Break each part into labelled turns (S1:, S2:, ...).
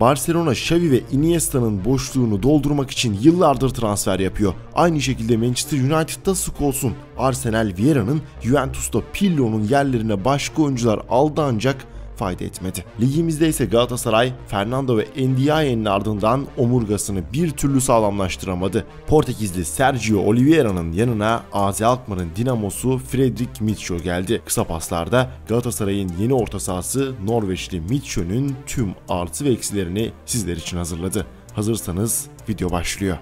S1: Barcelona Xavi ve Iniesta'nın boşluğunu doldurmak için yıllardır transfer yapıyor. Aynı şekilde Manchester United'da sık olsun. Arsenal Vieira'nın Juventus'ta Pirlo'nun yerlerine başka oyuncular aldı ancak fayda etmedi. Ligimizde ise Galatasaray, Fernando ve Ndiaye'nin ardından omurgasını bir türlü sağlamlaştıramadı. Portekizli Sergio Oliveira'nın yanına AZ Alkmaar'ın dinamosu Fredrik Mitcho geldi. Kısa paslarda Galatasaray'ın yeni orta sahası Norveçli Mitcho'nun tüm artı ve eksilerini sizler için hazırladı. Hazırsanız video başlıyor.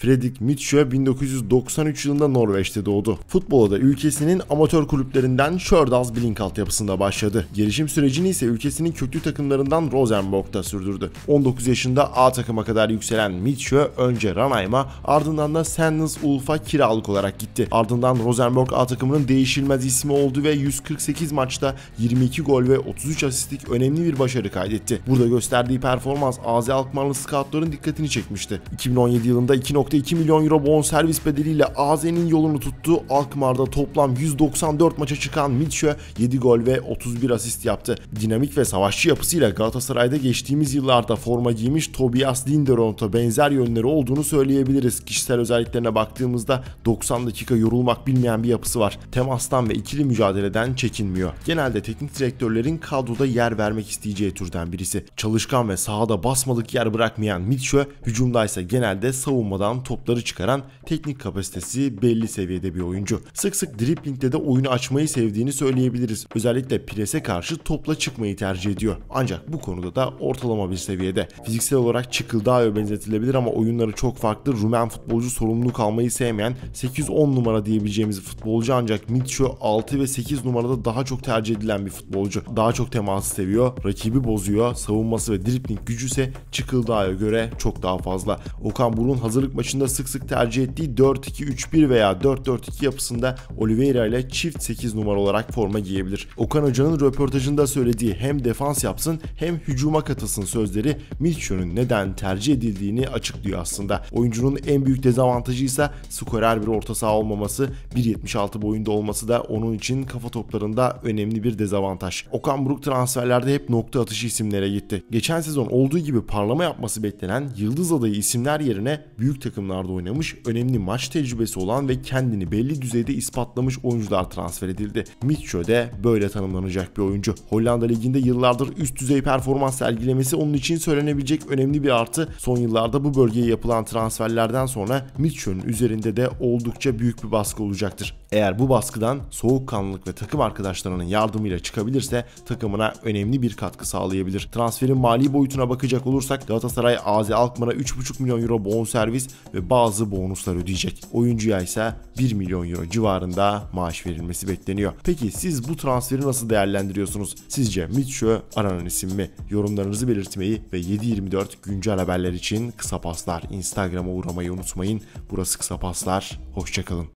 S1: Fredrik Mitsjö 1993 yılında Norveç'te doğdu. Futbola da ülkesinin amatör kulüplerinden Stjørdals Blink altyapısında başladı. Gelişim sürecini ise ülkesinin köklü takımlarından Rosenborg'da sürdürdü. 19 yaşında A takıma kadar yükselen Mitsjö önce Ranheim'a ardından da Sandnes Ulf'a kiralık olarak gitti. Ardından Rosenborg A takımının değişilmez ismi oldu ve 148 maçta 22 gol ve 33 asistlik önemli bir başarı kaydetti. Burada gösterdiği performans AZ Alkmaarlı scoutların dikkatini çekmişti. 2017 yılında 2. 1.2 milyon euro bon servis bedeliyle AZ'nin yolunu tuttu. Alkmaar'da toplam 194 maça çıkan Mitchell 7 gol ve 31 asist yaptı. Dinamik ve savaşçı yapısıyla Galatasaray'da geçtiğimiz yıllarda forma giymiş Tobias Linderond'a benzer yönleri olduğunu söyleyebiliriz. Kişisel özelliklerine baktığımızda 90 dakika yorulmak bilmeyen bir yapısı var. Temastan ve ikili mücadeleden çekinmiyor. Genelde teknik direktörlerin kadroda yer vermek isteyeceği türden birisi. Çalışkan ve sahada basmalık yer bırakmayan Mitchell hücumdaysa genelde savunmadan topları çıkaran teknik kapasitesi belli seviyede bir oyuncu. Sık sık driplingde de oyunu açmayı sevdiğini söyleyebiliriz. Özellikle prese karşı topla çıkmayı tercih ediyor. Ancak bu konuda da ortalama bir seviyede. Fiziksel olarak Çıkıldağ'a benzetilebilir ama oyunları çok farklı. Rumen futbolcu sorumluluk almayı sevmeyen 8-10 numara diyebileceğimiz futbolcu ancak Mitcho 6 ve 8 numarada daha çok tercih edilen bir futbolcu. Daha çok teması seviyor, rakibi bozuyor, savunması ve dripling gücü ise Çıkıldağ'a göre çok daha fazla. Okan Buruk'un hazırlık maçı dışında sık sık tercih ettiği 4-2-3-1 veya 4-4-2 yapısında Oliveira ile çift 8 numara olarak forma giyebilir. Okan Hoca'nın röportajında söylediği hem defans yapsın hem hücuma katılsın sözleri Mitchell'ın neden tercih edildiğini açıklıyor aslında. Oyuncunun en büyük dezavantajı ise skorer bir orta saha olmaması, 1.76 boyunda olması da onun için kafa toplarında önemli bir dezavantaj. Okan Buruk transferlerde hep nokta atışı isimlere gitti. Geçen sezon olduğu gibi parlama yapması beklenen yıldız adayı isimler yerine büyük takım takımlarda oynamış, önemli maç tecrübesi olan ve kendini belli düzeyde ispatlamış oyuncular transfer edildi. Mitchell de böyle tanımlanacak bir oyuncu. Hollanda Ligi'nde yıllardır üst düzey performans sergilemesi onun için söylenebilecek önemli bir artı. Son yıllarda bu bölgeye yapılan transferlerden sonra Mitchell'ın üzerinde de oldukça büyük bir baskı olacaktır. Eğer bu baskıdan soğukkanlılık ve takım arkadaşlarının yardımıyla çıkabilirse takımına önemli bir katkı sağlayabilir. Transferin mali boyutuna bakacak olursak Galatasaray AZ Alkmaar'a 3,5 milyon euro bonservis ve bazı bonuslar ödeyecek. Oyuncuya ise 1 milyon euro civarında maaş verilmesi bekleniyor. Peki siz bu transferi nasıl değerlendiriyorsunuz? Sizce Mitchell aranan isim mi? Yorumlarınızı belirtmeyi ve 7-24 güncel haberler için kısa paslar Instagram'a uğramayı unutmayın. Burası kısa paslar. Hoşçakalın.